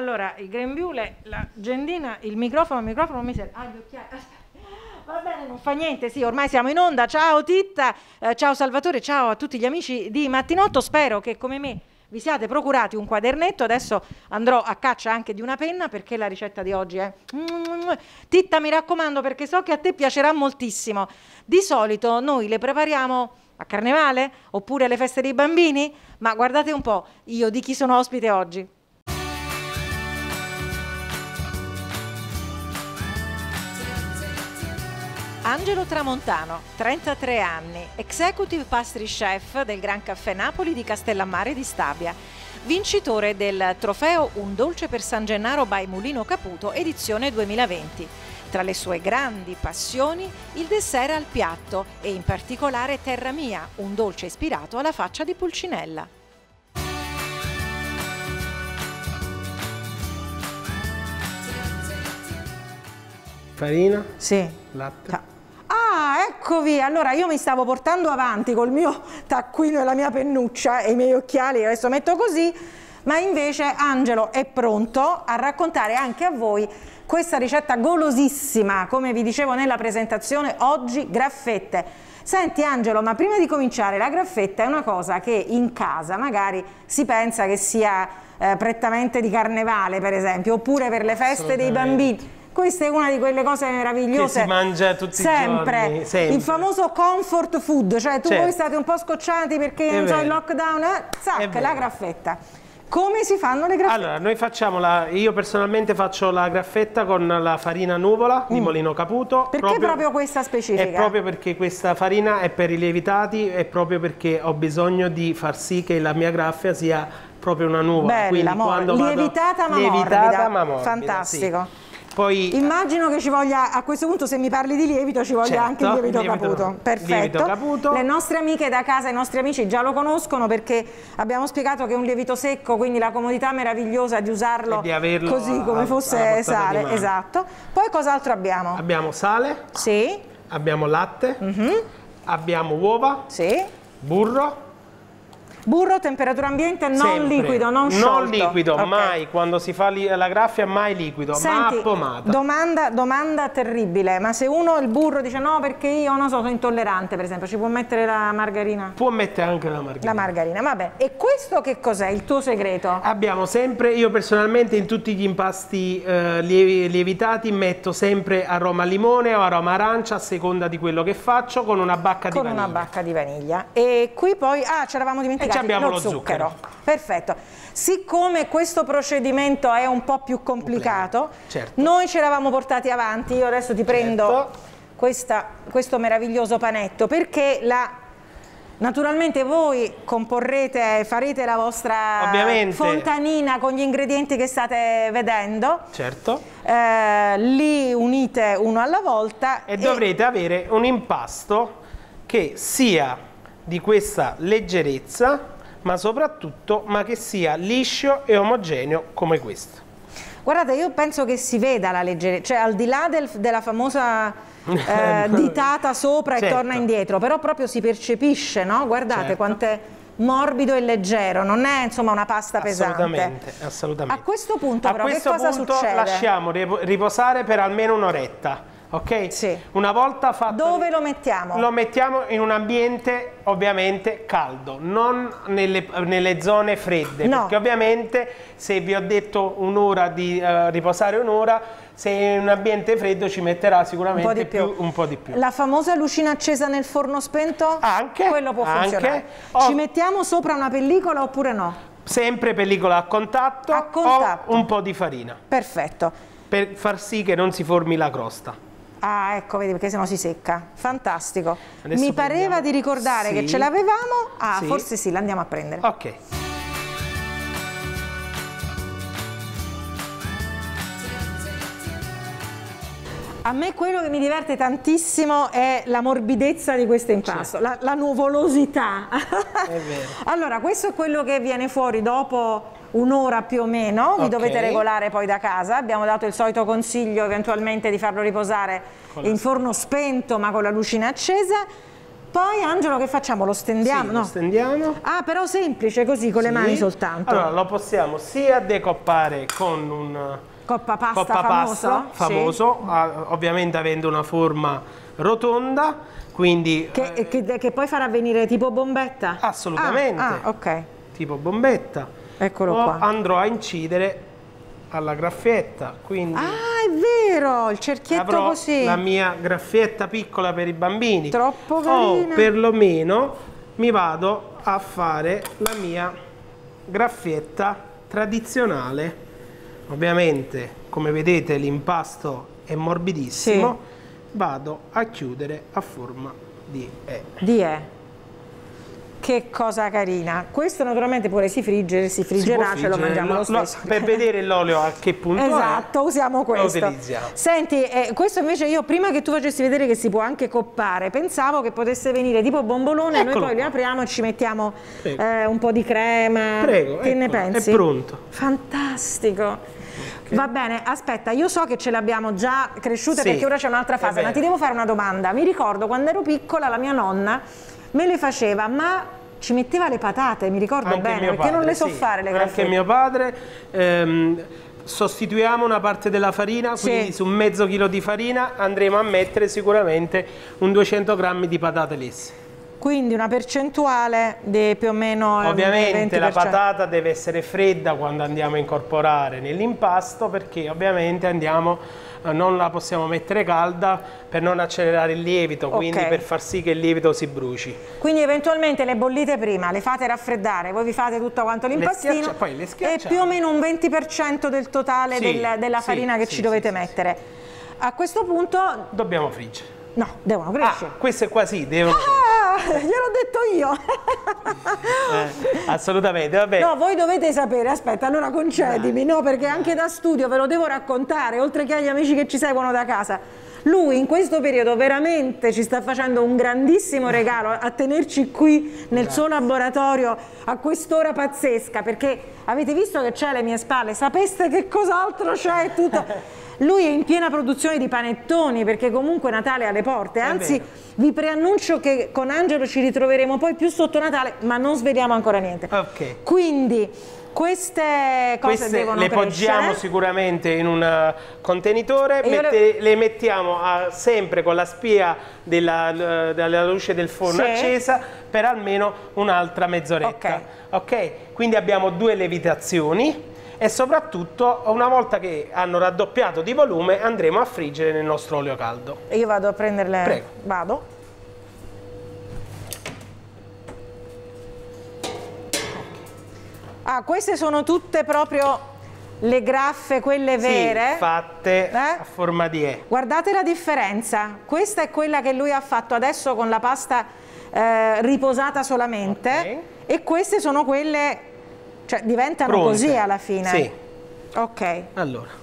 allora, il grembiule, la gendina, il microfono, il microfono mi serve. Ah, gli occhiali. Aspetta. Va bene, non fa niente, sì, ormai siamo in onda. Ciao Titta, eh, ciao Salvatore, ciao a tutti gli amici di Mattinotto. Spero che come me vi siate procurati un quadernetto. Adesso andrò a caccia anche di una penna perché la ricetta di oggi è. Titta, mi raccomando, perché so che a te piacerà moltissimo. Di solito noi le prepariamo a carnevale oppure alle feste dei bambini, ma guardate un po', io di chi sono ospite oggi. Angelo Tramontano, 33 anni, executive pastry chef del Gran Caffè Napoli di Castellammare di Stabia, vincitore del trofeo Un dolce per San Gennaro by Mulino Caputo edizione 2020. Tra le sue grandi passioni il dessert al piatto e in particolare Terra Mia, un dolce ispirato alla faccia di Pulcinella. Farina? Sì. Latte? Eccovi! Allora io mi stavo portando avanti col mio taccuino e la mia pennuccia e i miei occhiali, adesso metto così, ma invece Angelo è pronto a raccontare anche a voi questa ricetta golosissima, come vi dicevo nella presentazione, oggi graffette. Senti Angelo, ma prima di cominciare, la graffetta è una cosa che in casa magari si pensa che sia eh, prettamente di carnevale, per esempio, oppure per le feste dei bambini questa è una di quelle cose meravigliose. Che si mangia tutti sempre. i giorni. Sempre. Il famoso comfort food, cioè tu Certo. voi state un po' scocciati perché È non so, il lockdown, eh, zac, la graffetta. Come si fanno le graffette? Allora, noi facciamo la, io personalmente faccio la graffetta con la farina nuvola di Molino Caputo. Mm. Perché proprio questa specifica? È proprio perché questa farina è per i lievitati, è proprio perché ho bisogno di far sì che la mia graffia sia proprio una nuvola. Bella, Quindi quando vado- lievitata ma lievitata morbida. ma morbida, Fantastico. sì. Poi Immagino che ci voglia, a questo punto se mi parli di lievito, ci voglia Certo, anche il lievito, lievito- caputo. Perfetto. lievito caputo. Le nostre amiche da casa, i nostri amici già lo conoscono perché abbiamo spiegato che è un lievito secco, quindi la comodità meravigliosa di usarlo di così a- come alla fosse sale. Esatto. Poi cos'altro abbiamo? abbiamo sale, Sì, abbiamo latte, Mhm. abbiamo uova, sì. burro. Burro, temperatura ambiente, non sempre. liquido, non sciolto. Non liquido, Ok. mai. Quando si fa la graffia mai liquido, ma Senti, a pomata. domanda, domanda terribile, ma se uno il burro dice no perché io non so, sono intollerante per esempio, ci può mettere la margarina? Può mettere anche la margherita. La margarina, vabbè. E questo che cos'è? Il tuo segreto? Abbiamo sempre, io personalmente in tutti gli impasti eh, lievi- lievitati metto sempre aroma limone o aroma arancia a seconda di quello che faccio con una bacca Con di vaniglia. una bacca di vaniglia. E qui poi, ah, ci eravamo dimenticati E ci abbiamo lo zucchero. Perfetto. Siccome questo procedimento è un po' più complicato, Certo. noi ci eravamo portati avanti. Io adesso ti prendo Certo. questa- questo meraviglioso panetto perché la. Naturalmente voi comporrete, farete la vostra Ovviamente. fontanina con gli ingredienti che state vedendo, Certo. eh, li unite uno alla volta E dovrete avere un impasto che sia di questa leggerezza, ma soprattutto ma che sia liscio e omogeneo come questo. Guardate, io penso che si veda la leggerezza, cioè al di là del- della famosa eh, ditata sopra e Certo. torna indietro, però proprio si percepisce, no? Guardate Certo. quanto è morbido e leggero, non è insomma una pasta pesante. Assolutamente, assolutamente. A questo punto A però questo che cosa punto succede? lasciamo ripo- riposare per almeno un'oretta, ok? Sì. Una volta fatto Dove lo mettiamo? Lo mettiamo in un ambiente ovviamente caldo, non nelle, nelle zone fredde, No. perché ovviamente se vi ho detto un'ora di eh, riposare un'ora, se in un ambiente freddo ci metterà sicuramente un po' di più. un po' di più. La famosa lucina accesa nel forno spento? Anche, Quello può funzionare. Oh. Ci mettiamo sopra una pellicola oppure no? Sempre pellicola a contatto, A contatto. un po' di farina, Perfetto. per far sì che non si formi la crosta. Ah, ecco, vedi, perché sennò si secca. Fantastico. Adesso Mi pareva prendiamo- di ricordare Sì. che ce l'avevamo. Ah, Sì. forse sì, l'andiamo a prendere. Ok. A me quello che mi diverte tantissimo è la morbidezza di questo impasto, la, la nuvolosità. È vero. allora, questo è quello che viene fuori dopo un'ora più o meno, vi Ok. dovete regolare poi da casa. Abbiamo dato il solito consiglio eventualmente di farlo riposare la- in forno spento ma con la lucina accesa. Poi Angelo che facciamo? Lo stendiamo? Sì, no. Lo stendiamo. Ah, però semplice così, con le Sì. mani soltanto. Allora, lo possiamo sia decoppare con un Coppa pasta coppa famoso? pasta Sì. famoso, ah, ovviamente avendo una forma rotonda, quindi Che, eh, che- che poi farà venire tipo bombetta? Assolutamente. Ah, ah, ok. tipo bombetta. Eccolo o qua. andrò a incidere alla graffietta, quindi Ah, è vero, il cerchietto così. la mia graffietta piccola per i bambini. Troppo O carina. perlomeno mi vado a fare la mia graffietta tradizionale. Ovviamente, come vedete, l'impasto è morbidissimo. Vado a chiudere a forma di E. Di è. Che cosa carina. Questo naturalmente pure si frigge, si friggerà, può ce lo mangiamo lo lo- lo- per vedere l'olio a che punto Esatto, usiamo questo. utilizziamo. Senti, eh, questo invece io prima che tu facessi vedere che si può anche coppare, pensavo che potesse venire tipo bombolone, noi Eccolo poi li qua. apriamo e ci mettiamo eh, un po' di crema. Prego, che ne eccolo, è pensi? pronto. Fantastico. Va bene, aspetta, io so che ce le abbiamo già cresciute Sì, perché ora c'è un'altra è fase, ma ti devo fare una domanda. Mi ricordo quando ero piccola la mia nonna me le faceva, ma ci metteva le patate, mi ricordo Anche bene, mio perché non padre, le so sì. fare le Anche graffette. mio padre. ehm, sostituiamo una parte della farina, Sì. quindi su mezzo chilo di farina andremo a mettere sicuramente un 200 grammi di patate lesse. Quindi una percentuale di più o meno Ovviamente la 20%. patata deve essere fredda quando andiamo a incorporare nell'impasto perché ovviamente andiamo, non la possiamo mettere calda per non accelerare il lievito, quindi Ok. per far sì che il lievito si bruci. Quindi eventualmente le bollite prima, le fate raffreddare, voi vi fate tutto quanto l'impastino e più o meno un 20% del totale Sì, del- della sì, farina che sì, ci sì, dovete sì, mettere. A questo punto, Dobbiamo friggere. no, devono Ah, crescere. queste qua sì, devono Ah, gliel'ho detto io. Eh, assolutamente, va bene. No, voi dovete sapere, aspetta, allora concedimi, no, perché anche da studio ve lo devo raccontare, oltre che agli amici che ci seguono da casa. Lui in questo periodo veramente ci sta facendo un grandissimo regalo a tenerci qui nel suo laboratorio a quest'ora pazzesca, perché avete visto che c'è alle mie spalle, sapeste che cos'altro c'è tutto. Lui è in piena produzione di panettoni perché comunque Natale è alle porte, anzi vi preannuncio che con Angelo ci ritroveremo poi più sotto Natale, ma non sveliamo ancora niente. Ok. Quindi queste cose Queste devono le crescere. poggiamo sicuramente in un eh, contenitore, E io le- mette- le... mettiamo a- sempre con la spia della, della luce del forno Sì. accesa per almeno un'altra mezz'oretta. ok? Quindi abbiamo due levitazioni e soprattutto una volta che hanno raddoppiato di volume andremo a friggere nel nostro olio caldo. Io vado a prenderle. Prego. Vado. Ah, queste sono tutte proprio le graffe, quelle vere. Sì, fatte Eh? a forma di E. Guardate la differenza. Questa è quella che lui ha fatto adesso con la pasta eh, riposata solamente. E queste sono quelle, cioè diventano Pronte. così alla fine. Sì. Ok. Allora.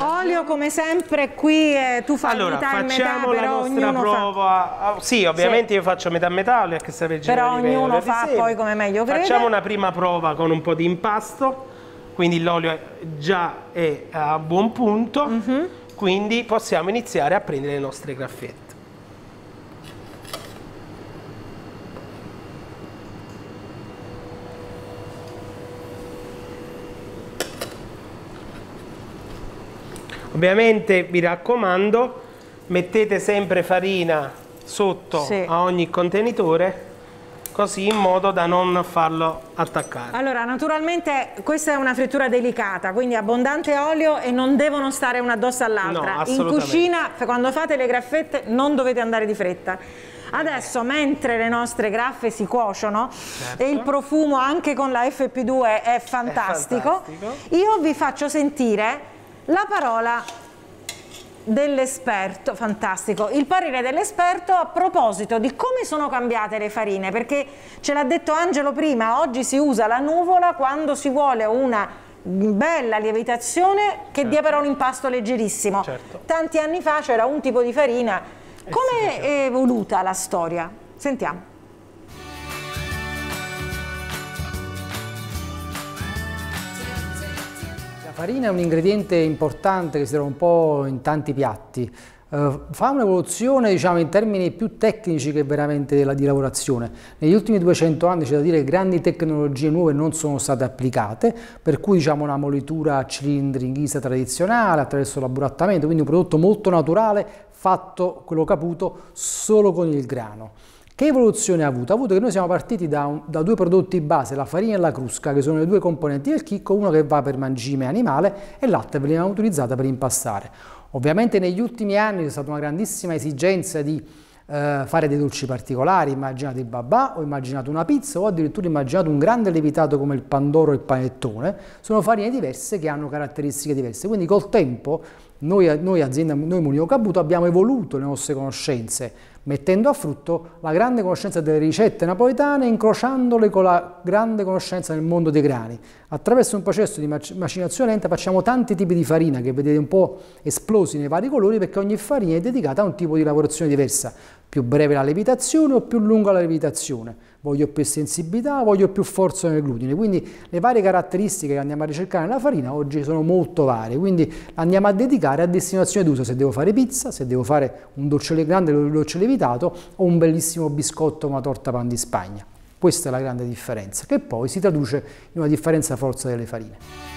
Olio come sempre qui eh, tu fai Allora, metà e metà, però nostra ognuno fa, prova. ah, Sì, ovviamente io faccio metà metà, olio che il Però ognuno fa poi come meglio crede. Facciamo una prima prova con un po' di impasto, quindi l'olio già è a buon punto, Mhm. quindi possiamo iniziare a prendere le nostre graffette. Ovviamente vi raccomando, mettete sempre farina sotto Sì. a ogni contenitore, così in modo da non farlo attaccare. Allora, naturalmente questa è una frittura delicata, quindi abbondante olio e non devono stare una addosso No, all'altra. In assolutamente. cucina, quando fate le graffette, non dovete andare di fretta. Adesso, mentre le nostre graffe si cuociono Certo. e il profumo anche con la FP2 è fantastico, fantastico. io vi faccio sentire la parola dell'esperto, fantastico, il parere dell'esperto a proposito di come sono cambiate le farine, perché ce l'ha detto Angelo prima, oggi si usa la nuvola quando si vuole una bella lievitazione che dia però un impasto leggerissimo. Certo. Tanti anni fa c'era un tipo di farina. Come è evoluta la storia? Sentiamo. Farina è un ingrediente importante che si trova un po' in tanti piatti. Uh, fa un'evoluzione diciamo, in termini più tecnici che veramente della, di lavorazione. Negli ultimi 200 anni c'è da dire che grandi tecnologie nuove non sono state applicate, per cui diciamo, una molitura a cilindri in ghisa tradizionale attraverso l'aburattamento, quindi un prodotto molto naturale fatto, quello caputo, solo con il grano. Che evoluzione ha avuto? Ha avuto che noi siamo partiti da, un, da, due prodotti base, la farina e la crusca, che sono le due componenti del chicco, uno che va per mangime animale e l'altra veniva utilizzata per impastare. Ovviamente negli ultimi anni c'è stata una grandissima esigenza di eh, fare dei dolci particolari, immaginate il babà o immaginate una pizza o addirittura immaginate un grande levitato come il pandoro e il panettone, sono farine diverse che hanno caratteristiche diverse, quindi col tempo noi, noi azienda, noi Munio Cabuto abbiamo evoluto le nostre conoscenze mettendo a frutto la grande conoscenza delle ricette napoletane, incrociandole con la grande conoscenza del mondo dei grani. Attraverso un processo di macinazione lenta facciamo tanti tipi di farina che vedete un po' esplosi nei vari colori perché ogni farina è dedicata a un tipo di lavorazione diversa più breve la levitazione o più lunga la levitazione, voglio più sensibilità, voglio più forza nel glutine, quindi le varie caratteristiche che andiamo a ricercare nella farina oggi sono molto varie, quindi andiamo a dedicare a destinazione d'uso, se devo fare pizza, se devo fare un dolce grande dolce levitato o un bellissimo biscotto o una torta pan di Spagna. Questa è la grande differenza, che poi si traduce in una differenza forza delle farine.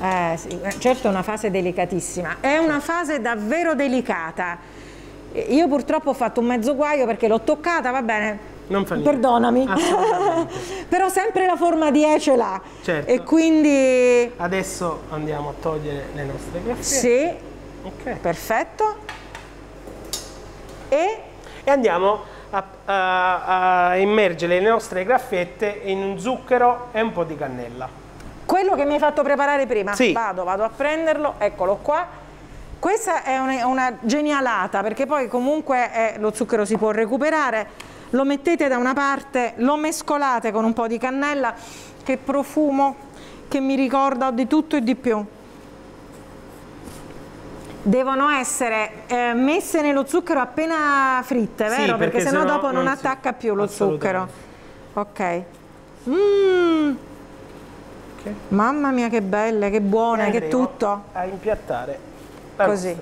Eh, sì, eh, certo è una fase delicatissima, è una fase davvero delicata. Io purtroppo ho fatto un mezzo guaio perché l'ho toccata, va bene, non fa niente. Perdonami. Però sempre la forma di E ce l'ha. Certo. E quindi... Adesso andiamo a togliere le nostre graffette. Sì. Ok. Perfetto. E? E andiamo a, a, a immergere le nostre graffette in un zucchero e un po' di cannella. Quello che mi hai fatto preparare prima, sì. vado, vado a prenderlo, eccolo qua. Questa è una, una genialata perché poi comunque è, lo zucchero si può recuperare, lo mettete da una parte, lo mescolate con un po' di cannella, che profumo che mi ricorda di tutto e di più. Devono essere eh, messe nello zucchero appena fritte, vero? Sì, perché, perché sennò dopo non, non attacca più lo zucchero. Ok. Mmm Okay. Mamma mia che belle, che buone, che tutto. A impiattare la Così.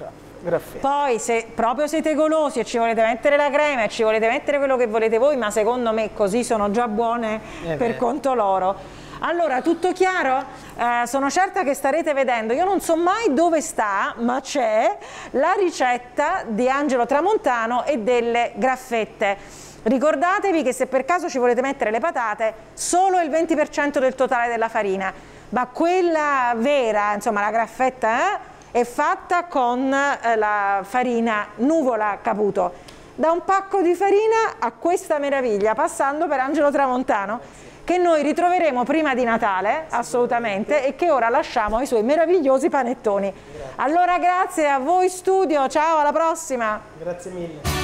Poi se proprio siete golosi e ci volete mettere la crema e ci volete mettere quello che volete voi, ma secondo me così sono già buone eh per beh. conto loro. Allora, tutto chiaro? Eh, sono certa che starete vedendo, io non so mai dove sta, ma c'è la ricetta di Angelo Tramontano e delle graffette. Ricordatevi che se per caso ci volete mettere le patate, solo il 20% del totale della farina, ma quella vera, insomma la graffetta, eh, è fatta con eh, la farina nuvola caputo. Da un pacco di farina a questa meraviglia, passando per Angelo Tramontano, che noi ritroveremo prima di Natale, assolutamente, e che ora lasciamo ai suoi meravigliosi panettoni. Allora grazie a voi studio, ciao, alla prossima! Grazie mille!